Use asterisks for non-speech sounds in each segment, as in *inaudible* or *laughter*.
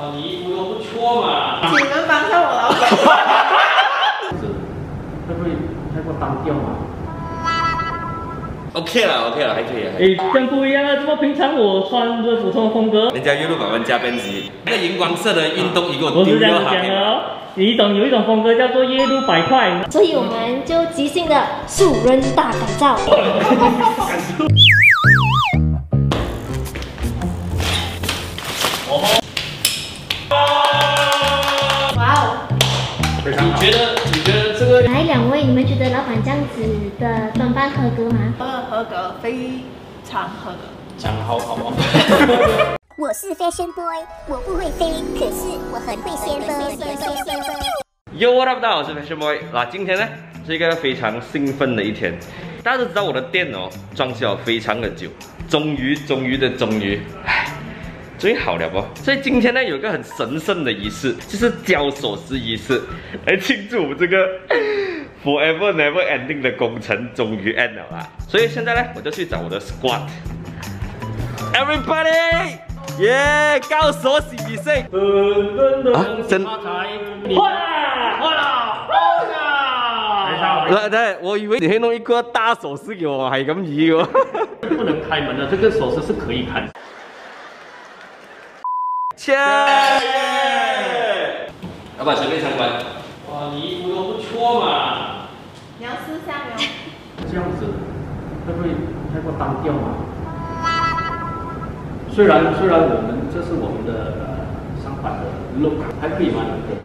哇，你衣服都不错嘛。请你们帮下我老板。*laughs* 会不会太过单调嘛？OK 了，OK 了，还可以。还可以哎，这样不一样啊！这么平常我穿着普通的风格，人家月入百万加编辑，那个荧光色的运动衣给我丢掉好了。子讲的哦。你懂有一种风格叫做月入百块，所以我们就即兴的素人大改造。*laughs* *laughs* 合格吗？合合格，非常合格。讲好好吗？我是 Fashion Boy，我不会飞，可是我很会先锋，先锋，先锋。Yo what up，大家好，我是 Fashion Boy。那今天呢是一个非常兴奋的一天。大家都知道我的店哦装修了非常的久，终于终于的终于，唉，终于好了不？所以今天呢有一个很神圣的仪式，就是交锁匙仪式，来庆祝我们这个 forever never ending 的工程终于 end 了啦。所以现在呢我就去找我的 squad。Everybody，耶、交锁匙仪式。啊真发财，换啦，换啦，换啦！非常好，来来，我以为你会弄一个大手势给我，还咁易喎。不能开门的，这个手势是可以开。切！老板随便参观。哇，你衣服都不错嘛。你要试下没有？这样子会不会太过单调嘛？虽然虽然我们这是我们的呃上班的 look，还可以吗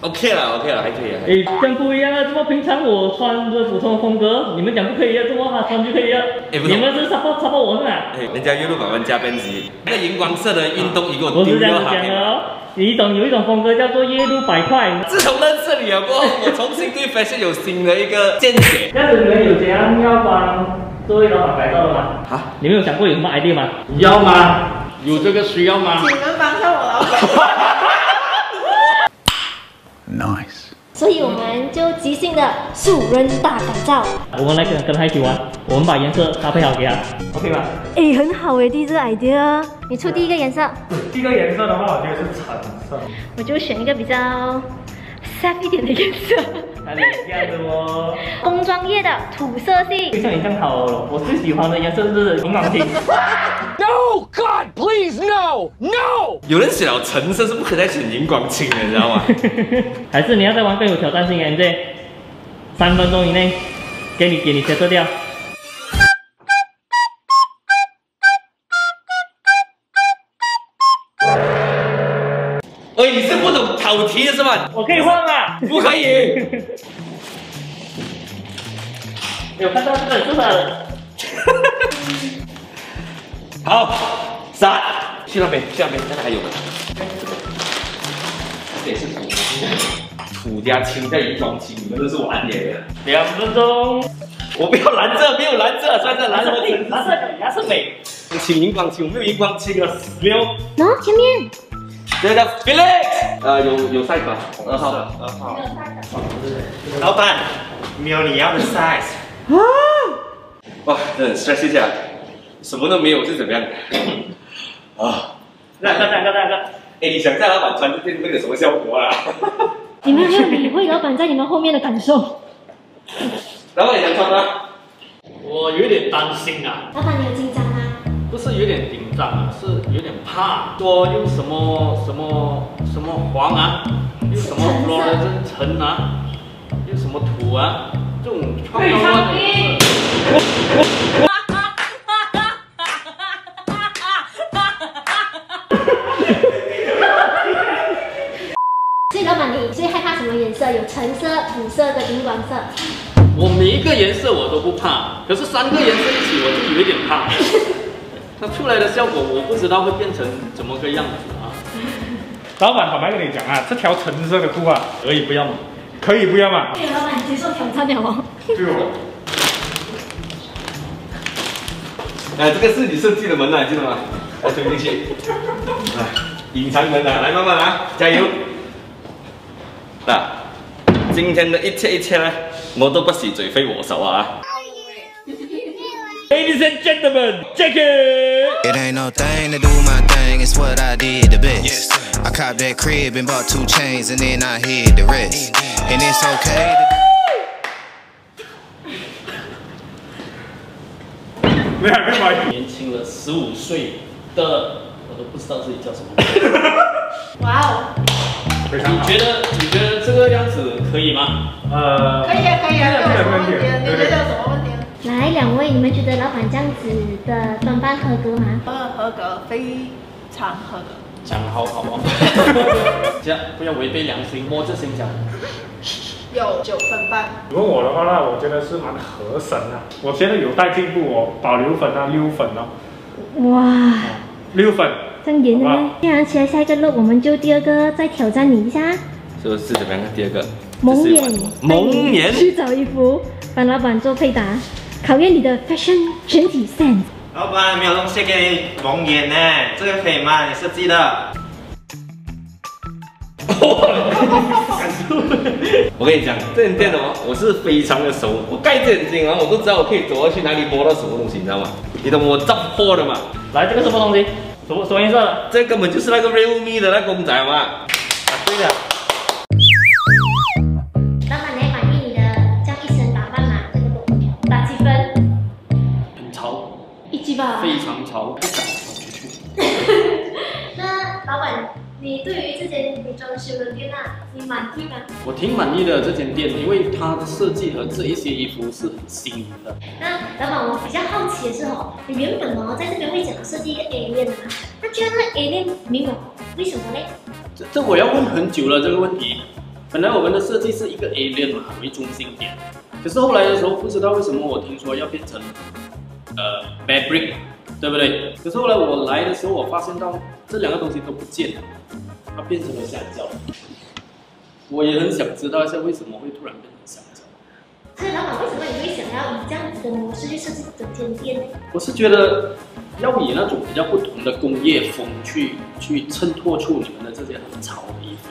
？OK 了，OK 了，还可以。还可以哎，这样不一样啊！这么平常我穿着普通的风格，你们讲不可以啊？这么他穿就可以啊？哎你们是 support support 我是吧？哎，人家月入百万加编辑，那个荧光色的运动衣给我丢我是这样掉好了。子讲的哦。你懂有一种风格叫做夜路百块，自从认识你了过后，我重新对 fashion 有新的一个见解。*laughs* 这样子你们有怎样要帮这位老板改造了吗？啊，你们有想过有什么 idea 吗？要吗？有这个需要吗？请你们帮上我老板。nice 所以我们就即兴的素人大改造。我们来跟跟他一起玩，我们把颜色搭配好给他，OK 吗？哎，很好哎，第一个 idea。你出第一个颜色，第一个颜色的话，我觉得是橙色。我就选一个比较 sad 一点的颜色，哪里这样子哦？工装业的土色系。就像你这样好，我最喜欢的颜色是银黄青。*laughs* 有人写了橙色是不可以再选荧光青的，你知道吗？*laughs* 还是你要再玩更有挑战性的 NJ？三分钟以内，给你给你切色掉。喂，你是不懂考题的是吧？我可以换吗？不可以。*laughs* 有看到这个是他的。好，三，去那边，去那边，那个还有吗？这也是土，土加青加荧光青，你们都是玩野的。两分钟。我不要蓝色，没有蓝色，算是蓝色蓝色蓝色美。请荧光青，我没有荧光青啊，没有。喏、前面这个叫 Felix，呃，有有 size 吧？二号，二号。老板，没有你要的 size。哇，真的很 stress 一下，什么都没有是怎么样？啊，两个两个两个。哎，你想在老板穿这件会有什么效果啊？你们没有理会老板在你们后面的感受。老板你想穿吗？我有点担心啊，老板，你有紧张吗？不是有点紧张啊，是有点怕。说用什么什么什么黄啊，用什么 o r 真橙啊，用什么土啊，这种创造化的颜色。所以老板，你最害怕什么颜色？有橙色、土色跟荧光色。我每一个颜色我都不怕，可是三个颜色一起我就有一点怕。*laughs* 它出来的效果我不知道会变成怎么个样子啊。老板，坦白跟你讲啊，这条橙色的裤啊，可以不要吗？可以不要吗？对，老板接受挑战了哦。对哦。哎，这个是你设计的门啊，你记得吗？来推进去。来，隐藏门啊，来慢慢啊，加油。那，今天的一切一切呢，我都不是罪非我手啊。Ladies and gentlemen, Jackie。It ain't no thing to do my thing, it's what I did the best. I copped that crib and bought two chains and then I hid the rest. And it's okay to 你还没买？年轻了十五岁的，我都不知道自己叫什么。*laughs* 哇哦，非常好。你觉得你觉得这个样子可以吗？呃，可以啊，可以啊，没有什么问题？没有问题你觉得有什么问题？来，两位，你们觉得老板这样子的装扮合格吗？呃合格，非常合格。讲好好不好？*laughs* 这样不要违背良心，摸着心讲。有九分半，你问我的话那，我觉得是蛮合神的。我觉得有待进步哦，保留粉啊，溜粉哦，哇，溜粉。这样严的好吧咩？既然起来下一个 look，我们就第二个再挑战你一下，是不是怎么样？第二个蒙眼，蒙眼去找衣服，帮老板做配搭，考验你的 fashion 整体 sense。老板没有东西给你蒙眼呢，这个可以吗？你设计的。*laughs* 我跟你讲，这间店哦，我是非常的熟。我盖着眼睛啊，我都知道我可以走过去哪里摸到什么东西，你知道吗？你懂我造货的嘛？来，这个什么东西？什么什么颜色的？这根本就是那个 Realme 的那公仔嘛。啊，对的。你对于这间你装修的店啊，你满意吗？我挺满意的这间店，因为它的设计和这一些衣服是很新颖的。那老板，我比较好奇的是哦，你原本哦在这边会想要设计一个 alien 的嘛？那居然那 alien 没有，为什么呢？这这我要问很久了这个问题。本来我们的设计是一个 alien 嘛为中心点，可是后来的时候不知道为什么我听说要变成呃 bad brick，对不对？可是后来我来的时候，我发现到这两个东西都不见了，它变成了香蕉。我也很想知道一下为什么会突然变成香蕉。所以老板，为什么你会想要以这样子的模式去设计整间店呢？我是觉得要以那种比较不同的工业风去去衬托出你们的这些很潮的衣服，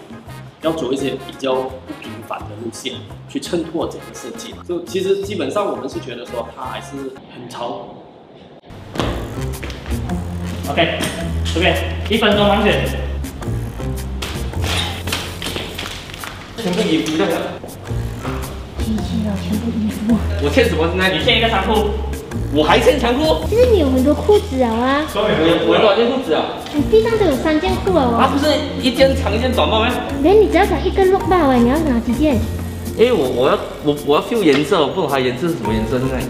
要走一些比较不平凡的路线去衬托整个设计。就其实基本上我们是觉得说它还是很潮。OK，这边一分钟盲选。全部衣服那个，机器了，全部衣服。我欠什么？现在你欠一个长裤，我还欠长裤，其实你有很多裤子啊我有我有多少件裤子啊？你地上都有三件裤了啊，哦。不是一件长一件短吗？连你只要想一个 look 吧，喂，你要哪几件？因为我我要我我要 feel 颜色，我不懂它颜色是什么颜色现在。你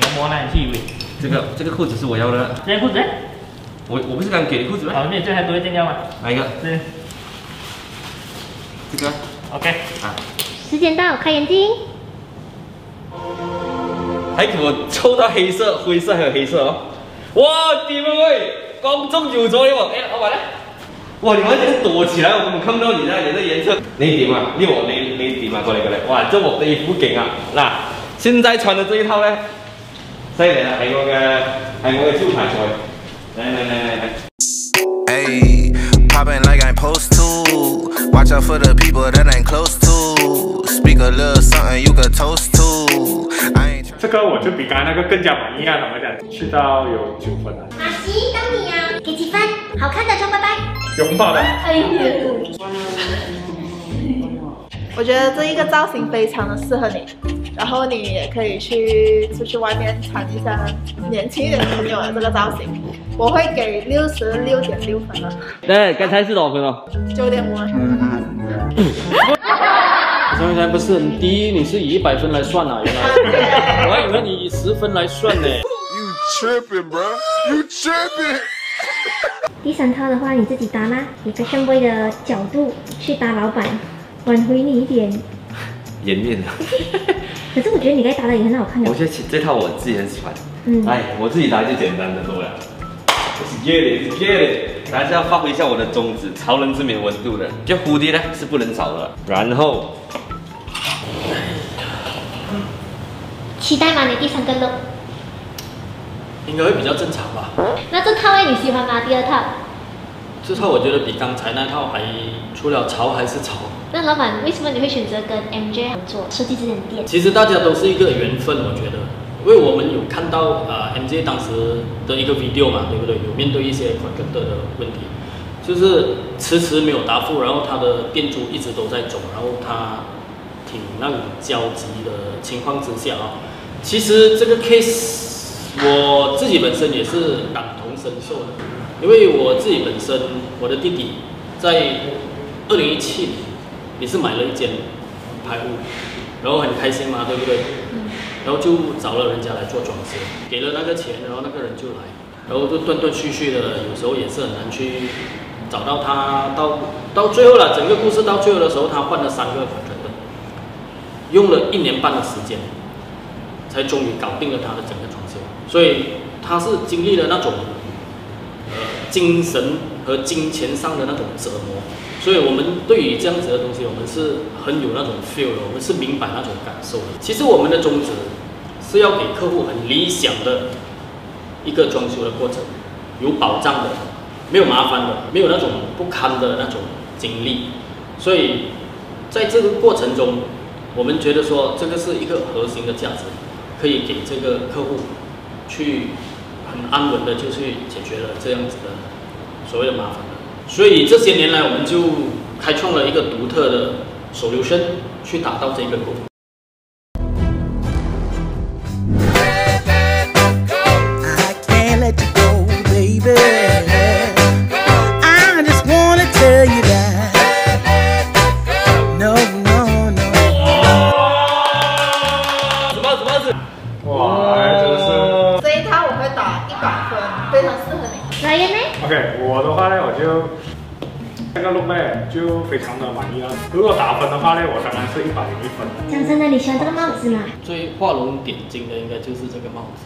要摸哪？你去以为这个这个裤子是我要的，这件裤子？我我不是刚给的裤子吗？好，你最还多一件要吗？哪一个？这这个 OK。啊，时间到，开眼睛。还给我抽到黑色、灰色还有黑色哦。哇，點啊喂，光中耀咗喎！哎，老板呢，哇，你完全躲起来，我根本看不到你那你的颜色。你點啊？你我你你點啊？过来过来，哇，这我的衣服勁啊！嗱，现在穿的这一套咧，犀利啦，係我嘅係我嘅招牌菜。嚟嚟嚟嚟嚟。Ayy, popping like I'm supposed to. Watch out for the people that ain't close to. Speak a little something you could toast to. I ain't 这个我就比刚才那个更加满意啊！怎么讲？去到有九分了，马西，到你啊、给几分？好看的就拜拜。拥抱的。哎呦，我觉得这一个造型非常的适合你，然后你也可以去出去外面穿一下年轻一点的朋友的这个造型。我会给六十六点六分了，对，刚才是多少分哦？九点五。*laughs* 刚才不是很低，你是以一百分来算啊？原来，我还以为你以十分来算呢。第三套的话你自己搭啦？以 fashion boy 的角度去搭老板，挽回你一点。颜面的。可是我觉得你该搭的也很好看的我。觉得其这套我自己很喜欢。嗯，哎，我自己搭就简单的多了。Get it, get it。还是要发挥一下我的宗旨，潮人是没有温度的。就蝴蝶呢是不能少的。然后期待吗？你第三个 look。应该会比较正常吧。那这套哎，你喜欢吗？第二套。这套我觉得比刚才那套还除了潮还是潮。那老板，为什么你会选择跟 MJ 合作？设计这间店？其实大家都是一个缘分，我觉得，因为我们有看到呃 MJ 当时的一个 video 嘛，对不对？有面对一些 contractor 的问题，就是迟迟没有答复，然后他的店租一直都在走，然后他挺那种焦急的情况之下啊，其实这个 case 我自己本身也是感同身受的，因为我自己本身我的弟弟在二零一七年也是买了一间排屋，然后很开心嘛，对不对？然后就找了人家来做装修，给了那个钱，然后那个人就来，然后就断断续续的，有时候也是很难去找到他。到到最后了，整个故事到最后的时候，他换了三个 contractor，用了一年半的时间，才终于搞定了他的整个装修。所以他是经历了那种呃精神和金钱上的那种折磨。所以我们对于这样子的东西，我们是很有那种 feel 的，我们是明白那种感受的。其实我们的宗旨是要给客户很理想的一个装修的过程，有保障的，没有麻烦的，没有那种不堪的那种经历。所以在这个过程中，我们觉得说这个是一个核心的价值，可以给这个客户去很安稳的就去解决了这样子的所谓的麻烦，所以这些年来，我们就开创了一个独特的手榴声，去打造这个口。I can't let you go, baby. I just wanna tell you that. No, no, no. 哇，是这一套我会打一百分，非常适合你。？OK，我的话呢，我就这个 look 呢就非常的满意了。如果打分的话呢，我当然是一百零一分。讲真的，你喜欢这个帽子吗？最画龙点睛的应该就是这个帽子。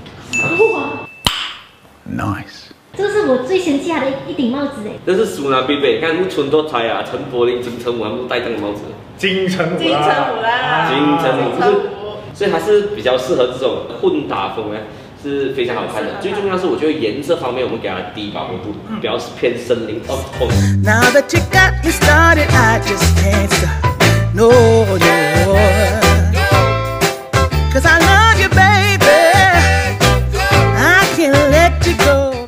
哇，Nice. 这个是我最嫌弃他的一一顶帽子哎。这是苏南必备，你看木村拓哉啊、陈柏霖、金城武他们都戴这个帽子，金城武金城武啦，金城武金城武。所以还是比较适合这种混搭风呢，是非常好看的。最重要是我觉得颜色方面，我们给它低饱和度，比较偏森林 off tone。Now that you got me started, I just can't stop. No, no. Cause I love you, baby. I can't let you go.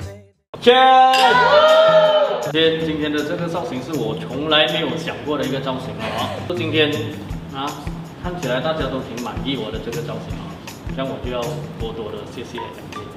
baby. 今天今天的这个造型是我从来没有想过的一个造型啊！今天啊，看起来大家都挺满意我的这个造型啊，这样我就要多多的谢谢。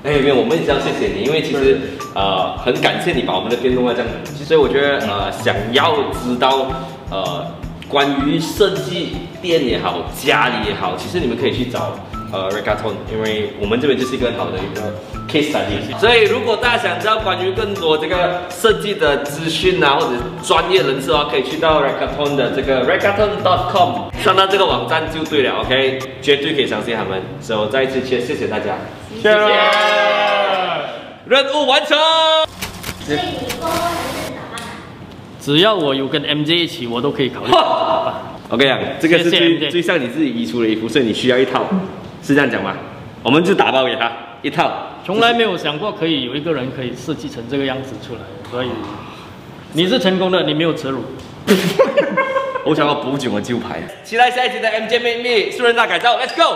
哎，没有，我们也是要谢谢你，因为其实呃很感谢你把我们的店弄到这样，其实我觉得呃想要知道呃关于设计店也好，家里也好，其实你们可以去找呃 Regaton，因为我们这边就是一个很好的一个 case study。所以如果大家想知道关于更多这个设计的资讯啊，或者专业人士的话，可以去到 Regaton 的这个 regaton.com 上到这个网站就对了，OK，绝对可以相信他们。所以我再一次谢谢谢大家。谢谢。任务完成。所以你过后还是打扮啊？只要我有跟 MJ 一起，我都可以考虑怎么打扮。我跟你讲，这个是谢谢最最像你自己衣橱的衣服，所以你需要一套，是这样讲吗？我们就打包给他一套。从来没有想过可以有一个人可以设计成这个样子出来，所以你是成功的，你没有耻辱。*laughs* 我想要补酒的旧牌。期待下一集的 MJ 妹妹素人大改造，Let's go！